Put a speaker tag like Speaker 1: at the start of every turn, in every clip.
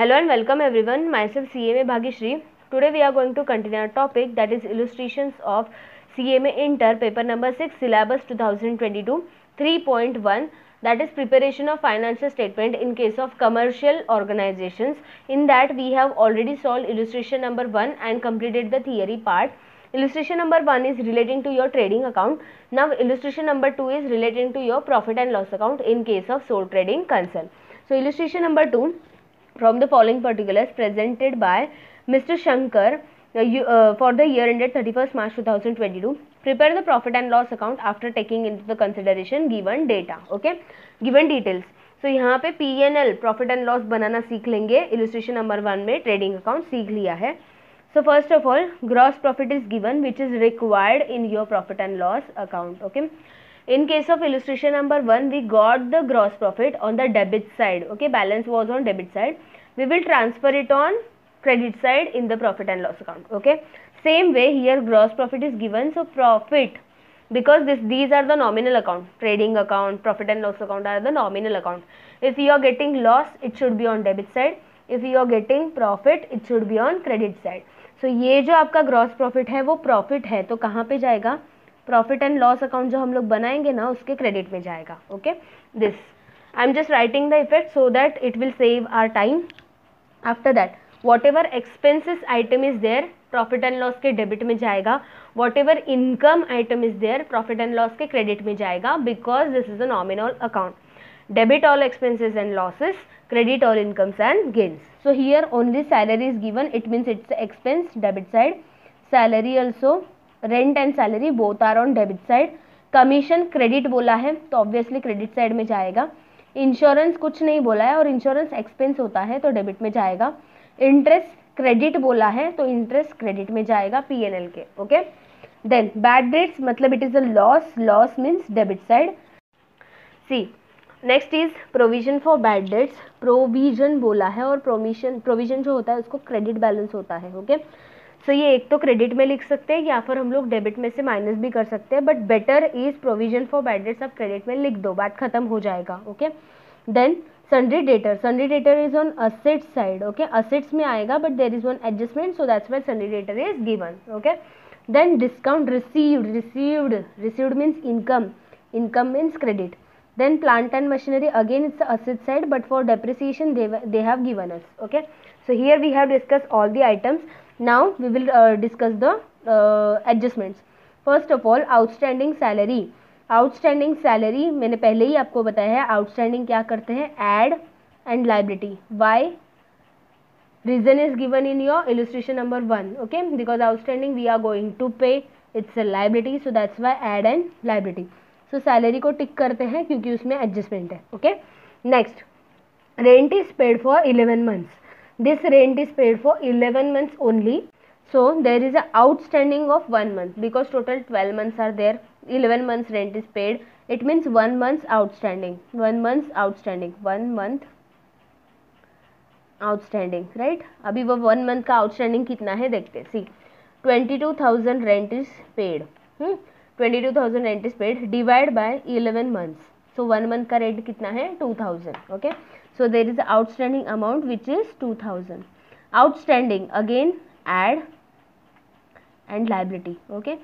Speaker 1: Hello and welcome everyone. Myself CMA Bhagishri. Today we are going to continue our topic that is illustrations of CMA Inter paper number 6 syllabus 2022 3.1 that is preparation of financial statement in case of commercial organizations. In that we have already solved illustration number 1 and completed the theory part. Illustration number 1 is relating to your trading account. Now illustration number 2 is relating to your profit and loss account in case of sole trading concern. So illustration number 2 from the following particulars presented by Mr. Shankar uh, you, uh, for the year ended 31st March 2022. Prepare the profit and loss account after taking into the consideration given data. Okay, given details. So so, यहाँ पे P N L profit and loss बनाना सीख लेंगे illustration number one में trading account सीख लिया है so first of all gross profit is given which is required in your profit and loss account okay in case of illustration number 1 we got the gross profit on the debit side okay balance was on debit side we will transfer it on credit side in the profit and loss account okay same way here gross profit is given so profit because this these are the nominal account trading account profit and loss account are the nominal account if you are getting loss it should be on debit side if you are getting profit it should be on credit side so ये जो आपका gross profit है वो profit है तो कहाँ पे जाएगा प्रॉफिट एंड लॉस अकाउंट जो हम लोग बनाएँगे ना उसके क्रेडिट में जाएगा okay this I am just writing the effect so that it will save our time after that whatever expenses item is there profit and loss के डेबिट में जाएगा. Whatever income item is there profit and loss के credit में जाएगा because this is a nominal account debit all expenses and losses credit all incomes and gains. So, here only salary is given. It means it's expense, debit side. Salary also rent and salary both are on debit side commission credit बोला है तो obviously credit side में जाएगा. Insurance कुछ नहीं बोला है और इंश्योरेंस एक्सपेंस होता है तो डेबिट में जाएगा। इंटरेस्ट क्रेडिट बोला है तो इंटरेस्ट क्रेडिट में जाएगा पी एन एल के ओके देन बैड डेट्स मतलब it is a loss loss means debit side see next is provision for bad debts provision बोला है और प्रोविज़न प्रोविज़न जो होता है उसको क्रेडिट बैलेंस होता है ओके okay? सो ये एक तो क्रेडिट में लिख सकते हैं या फिर हम लोग डेबिट में से माइनस भी कर सकते हैं but better is provision for bad debts आप क्रेडिट में लिख दो बात खत्म हो जाएगा okay then sundry debtor sundry debtor is on asset side okay assets में आएगा but there is one adjustment so that's why sundry debtor is given okay then discount received received received means income income means credit and machinery again it's the asset side but for depreciation they, they have given us okay? So here we have discussed all the items. Now we will uh, discuss the uh, adjustments first of all outstanding salary outstanding salary मैंने पहले ही आपको बताया है outstanding क्या करते हैं add and liability why reason is given in your illustration number 1 okay because outstanding we are going to pay it's a liability so that's why add and liability so salary को tick करते हैं क्योंकि उसमें adjustment है okay next rent is paid for 11 months this rent is paid for 11 months only so there is a outstanding of one month because total 12 months are there 11 months rent is paid it means one month outstanding one month outstanding one month outstanding right अभी वो one month का outstanding कितना है देखते सी 22,000 rent is paid hmm? 22,000 rent is paid divide by 11 months so one month का rent कितना है 2,000 okay so there is outstanding amount which is 2000 outstanding again add and liability okay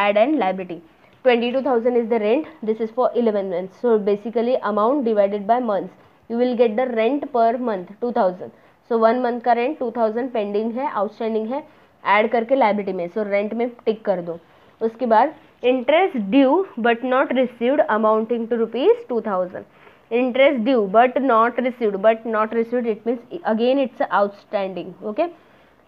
Speaker 1: add and liability 22000 is the rent this is for 11 months so basically amount divided by months you will get the rent per month 2000 so one month का rent 2000 pending है outstanding है add करके liability में so rent में टिक कर दो उसके बाद interest due but not received amounting to rupees 2000 interest due, but not received. But not received, it means, again, it's outstanding, okay?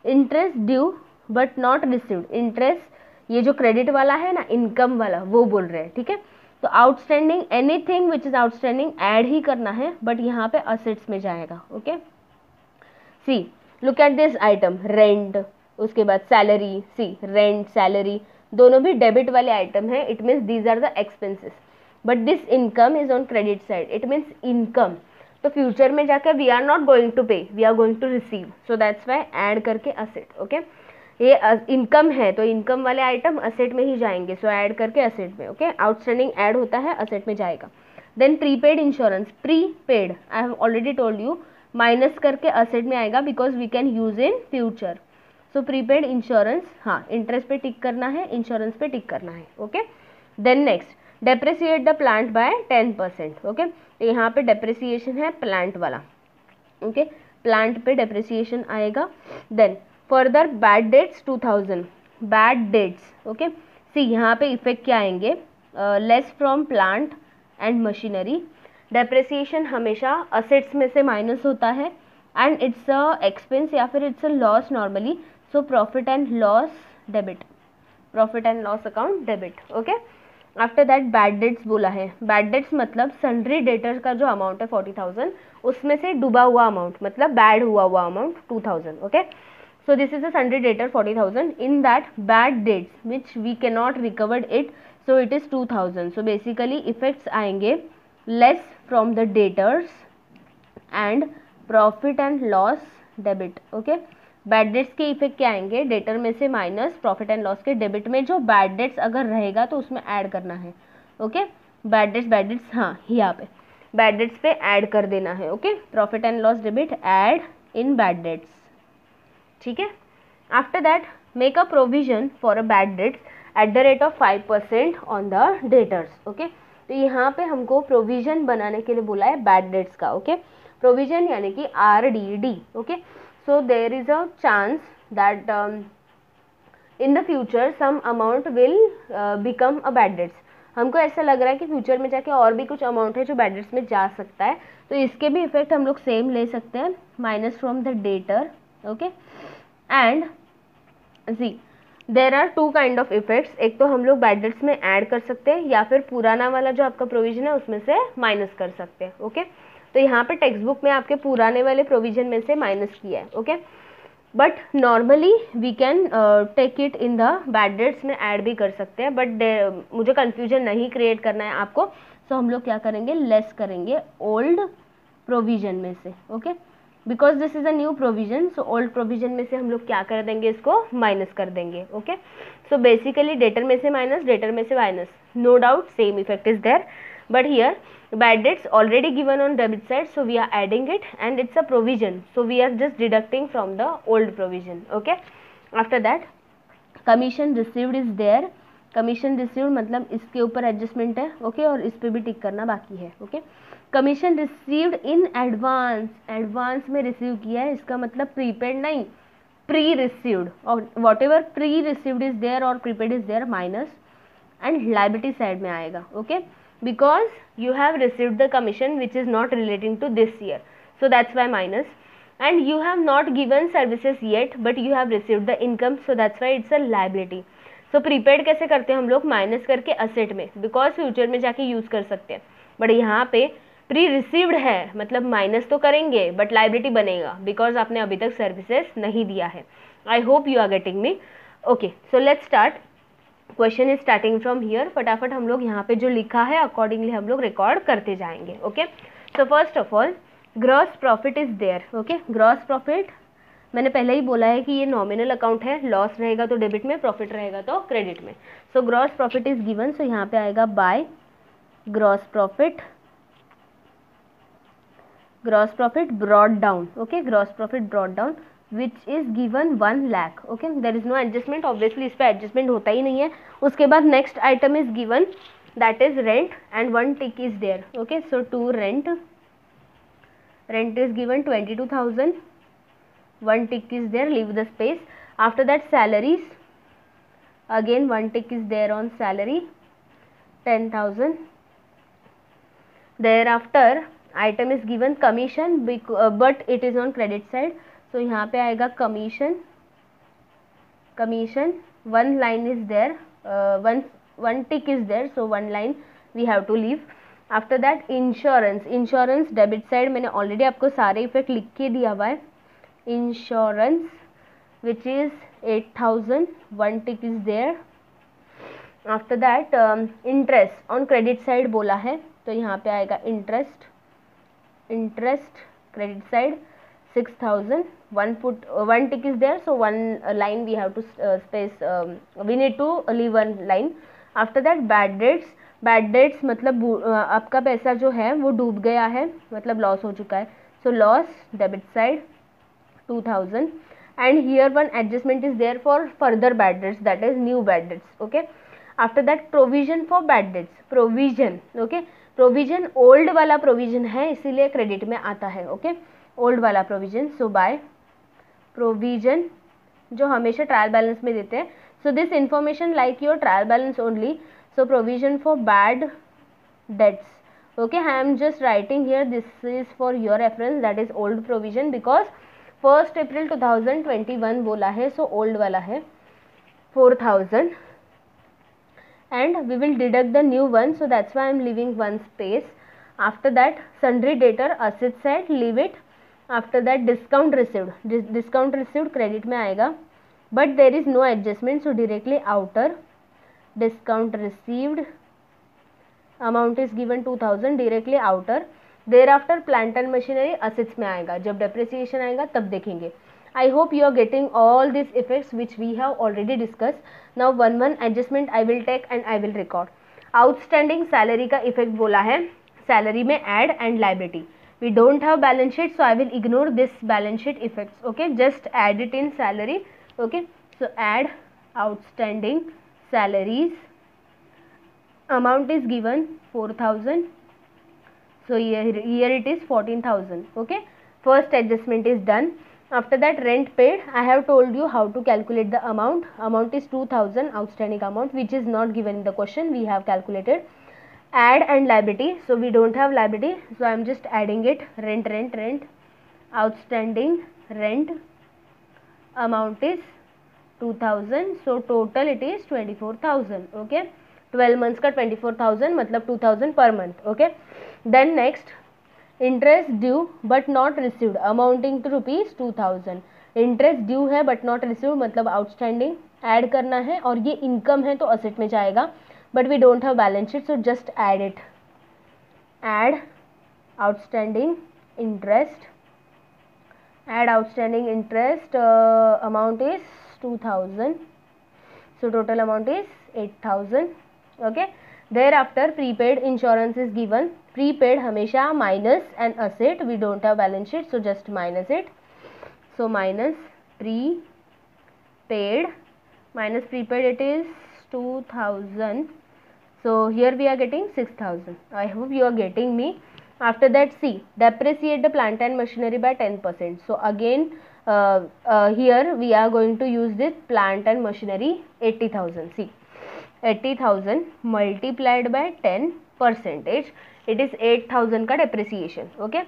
Speaker 1: Interest due, but not received. Interest, ये जो credit वाला है ना इनकम वाला, वो बोल रहे हैं, ठीक है? तो outstanding anything which is outstanding add ही करना है बट यहाँ पे असेट्स में जाएगा okay see look at this item rent उसके बाद सैलरी सी रेंट सैलरी दोनों भी डेबिट वाले आइटम है it means these are the expenses but this income is on credit side it means income तो फ्यूचर में जाकर we are not going to pay we are going to receive so that's why add करके asset okay ये income है तो income वाले item asset में ही जाएँगे. सो so ऐड करके असेट में ओके आउटस्टैंडिंग ऐड होता है असेट में जाएगा. Then prepaid insurance prepaid I have already told you minus करके असेट में आएगा because we can use in future so prepaid insurance हाँ इंटरेस्ट पे टिक करना है इंश्योरेंस पे टिक करना है okay then next depreciate the plant by ten percent okay तो यहाँ पे डेप्रिसिएशन है प्लांट वाला ओके प्लांट पे डेप्रिसिएशन आएगा then further bad debts two thousand bad debts okay see यहाँ पे इफ़ेक्ट क्या आएँगे? Less from plant and machinery depreciation हमेशा असेट्स में से माइनस होता है एंड इट्स अ एक्सपेंस या फिर it's a loss normally so profit and loss debit profit and loss account debit okay after that bad debts बोला है। Bad debts मतलब सन्ड्री डेटर का जो अमाउंट है फोर्टी थाउज़ेंड उसमें से डूबा हुआ अमाउंट मतलब बैड हुआ हुआ amount two thousand okay so this is sundry debtor forty thousand in that bad debts which we can not recovered it so it is two thousand so basically effects आएँगे less from the debtors and profit and loss debit okay? Bad debts के effect क्या आएँगे? Debtor में से minus profit and loss के debit में जो bad debts अगर रहेगा तो उसमें ऐड करना है okay bad debts bad debts हाँ यहाँ पे। बैड डेट्स पे ऐड कर देना है okay profit and loss debit add in bad debts ठीक है? After that make a provision for a bad debts at the rate of five percent on the debtors okay तो यहाँ पे हमको प्रोविज़न बनाने के लिए बोला है बैड डेट्स का ओके प्रोविज़न यानी कि R D D okay so there is a chance that in the future some amount will become a bad debts हमको ऐसा लग रहा है कि फ्यूचर में जाके और भी कुछ अमाउंट है जो बैड डेट्स में जा सकता है। तो इसके भी इफ़ेक्ट हम लोग सेम ले सकते हैं minus from the debtor okay and ji there are two kind of effects एक तो हम लोग बैड डेट्स में ऐड कर सकते हैं, या फिर पुराना वाला जो आपका प्रोविज़न है, उसमें से माइनस कर सकते हैं ओके तो यहाँ पे टेक्स्ट बुक में आपके पुराने वाले प्रोविज़न में से माइनस किया है okay but normally we can take it in the bad debts में ऐड भी कर सकते हैं बट मुझे कन्फ्यूज़न नहीं क्रिएट करना है आपको। सो so हम लोग क्या करेंगे? लेस करेंगे ओल्ड प्रोविज़न में से okay because this is a new provision so old provision में से हम लोग क्या कर देंगे इसको? माइनस कर देंगे ओके सो बेसिकली डेटर में से माइनस डेटर में से minus no doubt same effect is there but here bad debts already given on debit side so we are adding it and it's a provision so we are just deducting from the old provision okay after that commission received is there commission received मतलब इसके ऊपर adjustment है okay और इस पे भी tick करना बाकी है okay commission received in advance advance में रिसीव किया है इसका मतलब प्रीपेड नहीं प्री रिसीव्ड और whatever pre received is there और prepaid is there minus and liability side में आएगा okay because you have received the commission which is not relating to this year so that's why minus and you have not given services yet but you have received the income so that's why it's a liability so prepaid कैसे करते हैं हम लोग? Minus करके asset में because future में जाके use कर सकते हैं. बट यहाँ पे प्री रिसीव्ड है मतलब माइनस तो करेंगे बट लाइबिलिटी बनेगा बिकॉज़ आपने अभी तक सर्विसेज़ नहीं दिया है. I hope you are getting me okay so let's start question is starting from here फटाफट हम लोग यहाँ पे जो लिखा है अकॉर्डिंगली हम लोग रिकॉर्ड करते जाएँगे okay so first of all gross profit is there okay gross profit मैंने पहले ही बोला है कि ये नॉमिनल अकाउंट है लॉस रहेगा तो डेबिट में प्रॉफिट रहेगा तो क्रेडिट में। So gross profit is given so यहाँ पे आएगा by gross profit gross profit brought down okay gross profit brought down. Which is given one lakh okay there is no adjustment obviously इस पर adjustment होता ही नहीं है उसके बाद next item is given that is rent and one tick is there okay so to rent rent is given 22000 one tick is there leave the space after that salaries again one tick is there on salary 10000 thereafter item is given commission but it is on credit side so so, यहाँ पे आएगा commission commission one line is there one one tick is there so one line we have to leave after that insurance insurance debit side मैंने already आपको सारे effect लिख के दिया हुआ है. Insurance which is eight thousand one tick is there after that interest on credit side बोला है तो यहाँ पे आएगा interest interest credit side. 6000 one put uh, one tick is there so one uh, line we have to uh, space um, we need to leave one line after that bad debts bad debts मतलब आपका पैसा जो है वो डूब गया है मतलब लॉस हो चुका है so loss debit side 2000 and here one adjustment is there for further bad debts that is new bad debts okay after that provision for bad debts provision okay provision old वाला provision है इसीलिए credit में आता है okay old वाला provision so by provision जो हमेशा trial balance में देते हैं। So this information like your trial balance only so provision for bad debts okay I am just writing here this is for your reference that is old provision because first April two thousand twenty one बोला है सो so old वाला है four thousand and we will deduct the new one, so that's why am living one space after that that debtor asset set side leave that discount received Dis discount received credit में आएगा but there is no adjustment so directly outer discount received amount is given 2000 directly outer thereafter plant and machinery assets में आएगा जब depreciation आएगा तब देखेंगे I hope you are getting all these effects which we have already discussed. Now one one adjustment I will take and I will record. Outstanding salary का effect बोला है salary में add and liability. We don't have balance sheet so I will ignore this balance sheet effects. Okay, just add it in salary. Okay, so add outstanding salaries. Amount is given 4000. So here, here it is 14000. Okay, first adjustment is done after that rent paid i have told you how to calculate the amount amount is 2000 outstanding amount which is not given in the question we have calculated add and liability so we don't have liability so i am just adding it rent rent rent outstanding rent amount is 2000 so total it is 24000 okay 12 months ka 24000 matlab 2000 per month okay then next due but not received amounting to rupees two thousand interest due है but not received मतलब outstanding add करना है और ये income है तो asset में जाएगा but we don't have balance sheet so just add it. Add outstanding interest. Add outstanding interest uh, amount is 2000 so total amount is 8000 okay? Thereafter prepaid insurance is given. Prepaid hamesha minus an asset. We don't have balance sheet so just minus it. So minus prepaid. Minus prepaid it is 2000 so, here we are getting 6000. I hope you are getting me. After that, see, depreciate the plant and machinery by 10%. So, again, uh, uh, here we are going to use this plant and machinery 80,000. See, 80,000 multiplied by 10 percentage. It is 8,000 ka depreciation. Okay.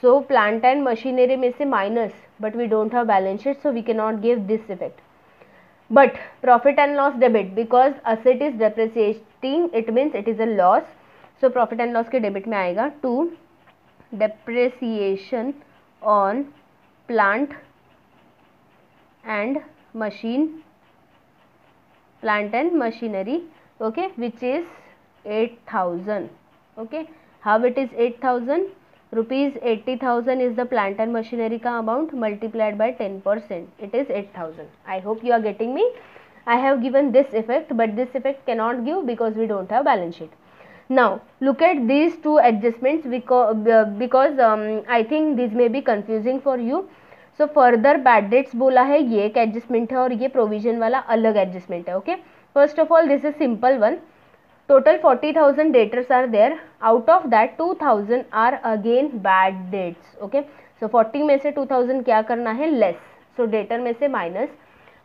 Speaker 1: So, plant and machinery may say minus, but we don't have balance sheet, so we cannot give this effect. But profit and loss debit because asset is depreciating it means it is a loss so profit and loss के debit में आएगा to depreciation on plant and machine plant and machinery okay which is eight thousand okay. How it is 8000 rupees eighty thousand is the plant and machinery का amount multiplied by ten percent it is eight thousand I hope you are getting me I have given this effect but this effect can not give because we don't have balance sheet now look at these two adjustment because I think this may be confusing for you so further bad debts बोला है, ये एक adjustment है और ये provision वाला अलग adjustment है okay first of all this is simple one total forty thousand debtors are there out of that two thousand are again bad debts okay so forty में से टू थाउज़ेंड क्या करना है? लेस सो डेटर में से minus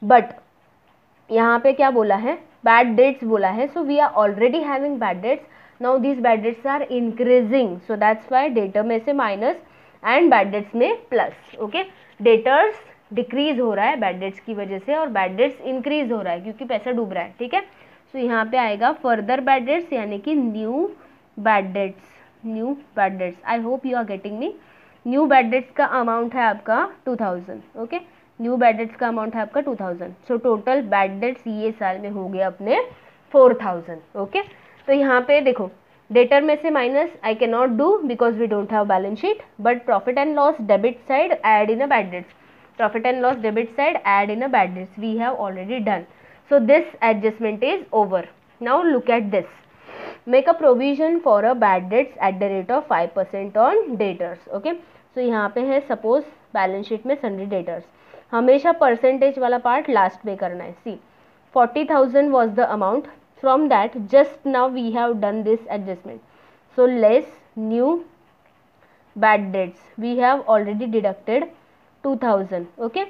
Speaker 1: but यहाँ पे क्या बोला है? बैड डेट्स बोला है. So we are already having bad debts now this bad debts are increasing so that's why debtor में से माइनस एंड बैड डेट्स में प्लस ओके डेटर्स डिक्रीज हो रहा है बैड डेट्स की वजह से और बैड डेट्स इंक्रीज हो रहा है क्योंकि पैसा डूब रहा है, ठीक है? सो so, यहाँ पे आएगा फर्दर बैड डेट्स यानी कि new bad debts new bad debts I hope you are getting me new bad debts का अमाउंट है आपका two thousand okay new bad debts का अमाउंट है आपका two thousand so total bad debts ये साल में हो गया अपने फोर थाउज़ेंड ओके तो यहाँ पे देखो डेटर में से minus I can not do because we don't have balance sheet but profit and loss debit side add in a bad debts profit and loss debit side add in a bad debts we have already done So this adjustment is over. Now look at this. Make a provision for a bad debts at the rate of 5% on debtors. Okay. So so, यहाँ पे है suppose balance sheet में sundry debtors हमेशा percentage वाला part last में करना है see forty thousand was the amount from that just now we have done this adjustment so less new bad debts we have already deducted two thousand okay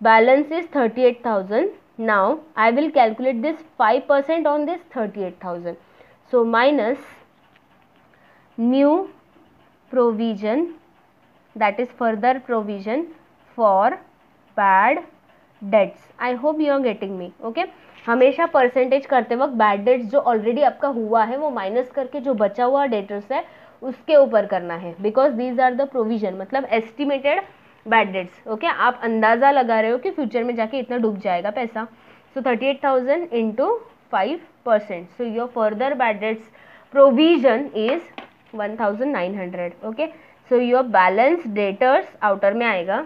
Speaker 1: balance is 38000 now I will calculate this 5% on this 38000 so minus new provision that is further provision for bad debts I hope you are getting me okay हमेशा percentage करते वक्त bad debts जो already आपका हुआ है वो minus करके जो बचा हुआ डेटर्स है उसके ऊपर करना है because these are the provision मतलब एस्टिमेटेड बैड डेट्स ओके आप अंदाज़ा लगा रहे हो कि फ्यूचर में जाके इतना डूब जाएगा पैसा। So thirty eight thousand into five percent so your further bad debts provision is one thousand nine hundred okay so your balance debtors outer में आएगा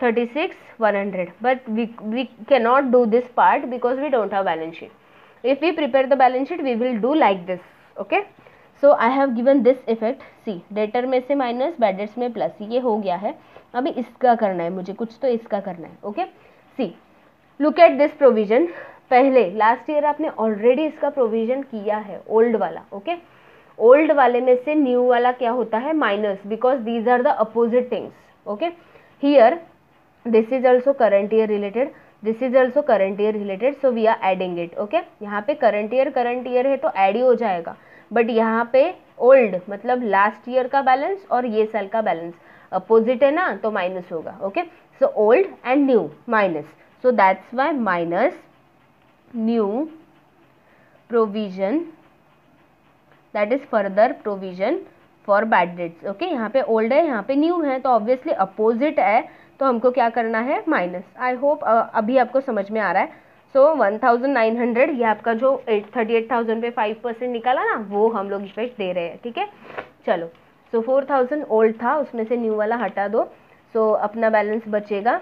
Speaker 1: thirty six one hundred but we we cannot do this part because we don't have balance sheet if we prepare the balance sheet we will do like this okay so I have given this effect see debtor में से minus bad debts में plus ये हो गया है। अभी इसका करना है मुझे, कुछ तो इसका करना है okay see look at this provision पहले लास्ट ईयर आपने ऑलरेडी इसका प्रोविज़न किया है ओल्ड वाला ओके okay? ओल्ड वाले में से न्यू वाला क्या होता है? Minus because these are the opposite things okay here this is also current year related this is also current year related so we are adding it okay यहाँ पे current year current year है तो add ही हो जाएगा। But यहाँ पे old मतलब last year का बैलेंस और ये साल का बैलेंस अपोजिट है ना तो माइनस होगा okay so old and new minus so that's why minus new provision that is further provision for bad debts okay यहाँ पे ओल्ड है, यहाँ पे न्यू है तो ऑब्वियसली अपोजिट है तो हमको क्या करना है? माइनस आई होप अभी आपको समझ में आ रहा है। So one thousand nine hundred ये आपका जो एट थर्टी एट थाउज़ेंड पे फाइव परसेंट निकाला ना वो हम लोग इफ़ेक्ट दे रहे हैं ठीक है? चलो सो फोर थाउज़ेंड ओल्ड था उसमें से न्यू वाला हटा दो सो so, अपना बैलेंस बचेगा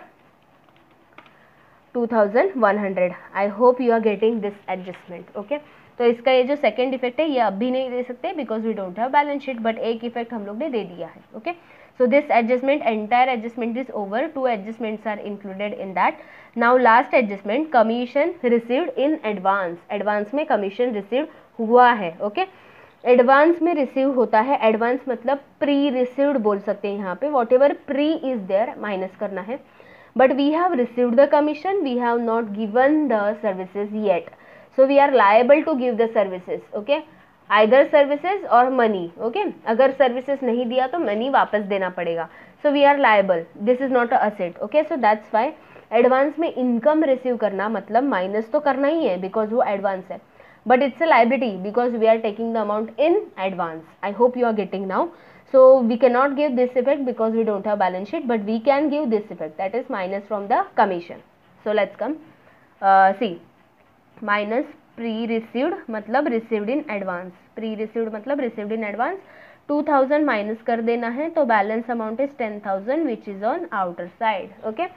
Speaker 1: two thousand one hundred I hope you are getting this adjustment okay तो इसका ये जो सेकेंड इफ़ेक्ट है, ये अब भी नहीं दे सकते because we don't have balance sheet but एक इफ़ेक्ट हम लोग ने दे दिया है okay so this adjustment, entire adjustment is over. Two adjustments are included in that. Now last adjustment, commission received in advance. Advance में commission received हुआ है, okay? एडवांस में रिसीव होता है. एडवांस मतलब प्री रिसीव्ड बोल सकते हैं यहाँ पे. Whatever pre is there minus करना है. But we have received the commission we have not given the services yet so we are liable to give the services okay either services और money okay अगर सर्विसेज़ नहीं दिया तो money वापस देना पड़ेगा so we are liable this is not a asset okay so that's why advance में इनकम रिसीव करना मतलब माइनस तो करना ही है बिकॉज़ वो एडवांस है but it's a liability because we are taking the amount in advance I hope you are getting now so we cannot give this effect because we don't have balance sheet but we can give this effect. That is minus from the commission. So let's come. Uh, see. minus pre received मतलब received in advance pre received मतलब received in advance 2000 minus कर देना है तो balance amount is 10000 which is on outer side okay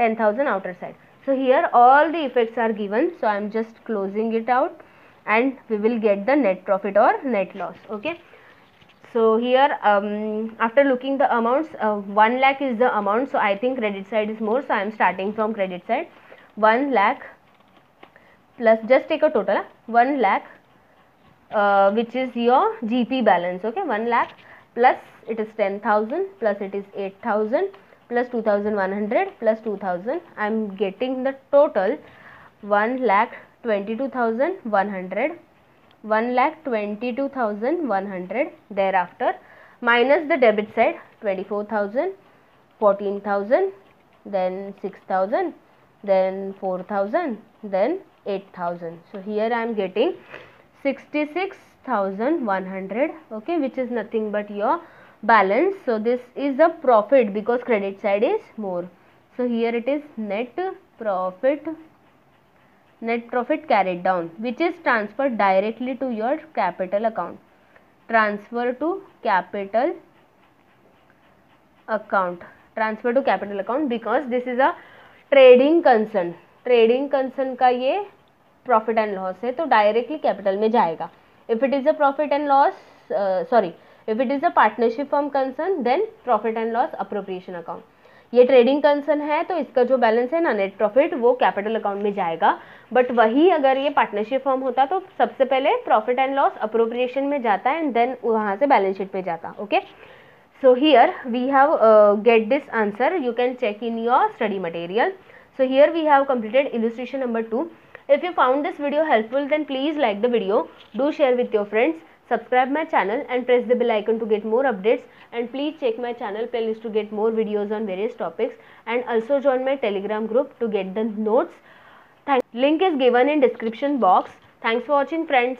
Speaker 1: 10000 outer side so here all the effects are given so i am just closing it out and we will get the net profit or net loss okay so here um, after looking the amounts uh, 1 lakh is the amount so i think credit side is more so i am starting from credit side 1 lakh plus just take a total 1 lakh uh, which is your GP balance okay? 1 lakh plus it is 10,000 plus it is 8,000 plus 2,100 plus 2,000 I am getting the total 1 lakh 22,100 1 lakh 22,100 thereafter minus the debit side 24,000 14,000 then 6,000 then 4000 then 8000 so here i am getting 66100 okay which is nothing but your balance. So this is the profit because credit side is more. So here it is net profit net profit carried down which is transferred directly to your capital account. Transfer to capital account. Transfer to capital account because this is a trading concern. Trading concern का ये profit and loss है तो directly capital में जाएगा। If it is a profit and loss sorry if it is a partnership firm concern then profit and loss appropriation account ये trading concern है तो इसका जो बैलेंस है ना नेट प्रॉफिट वो कैपिटल अकाउंट में जाएगा। बट वही अगर ये पार्टनरशिप फॉर्म होता तो सबसे पहले प्रॉफिट एंड लॉस अप्रोप्रिएशन में जाता है एंड देन वहाँ से बैलेंस शीट पे जाता okay here we have uh, get this answer. You can check in your study material. So here we have completed illustration number 2 if you found this video helpful then please like the video. Do share with your friends. Subscribe my channel and press the bell icon to get more updates. And please check my channel playlist to get more videos on various topics. And also join my telegram group to get the notes. Thank link is given in description box. Thanks for watching friends